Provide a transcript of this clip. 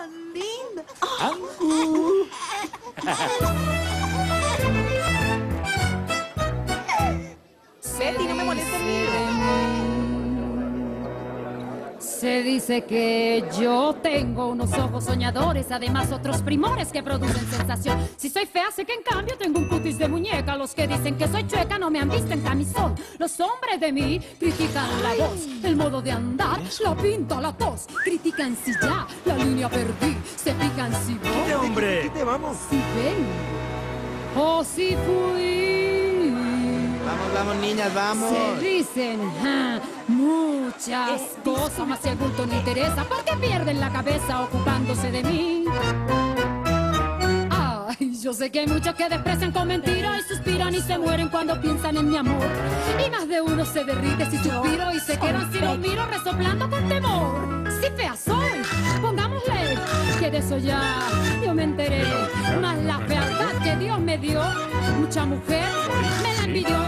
tan linda. Betty, no me molestes. Se dice que yo tengo unos ojos soñadores, además otros primores que producen sensación. Si soy fea, sé que en cambio tengo de muñeca. Los que dicen que soy chueca no me han visto en camisón. Los hombres de mí critican la voz, el modo de andar, la pinta, la tos. Critican si ya la línea perdí, se pican si voy, ¡Qué hombre! Quite, vamos. si ven o si fui. Vamos, vamos, niñas, vamos. Se dicen ja, muchas cosas, más si el bulto no interesa, porque pierden la cabeza ocupándose de mí. Yo sé que hay muchos que desprecian con mentiras y suspiran y se mueren cuando piensan en mi amor. Y más de uno se derrite si suspiro y se quedan si los miro resoplando con temor. Si fea soy, pongámosle que de eso ya yo me enteré. Más la fealdad que Dios me dio, mucha mujer me la envidió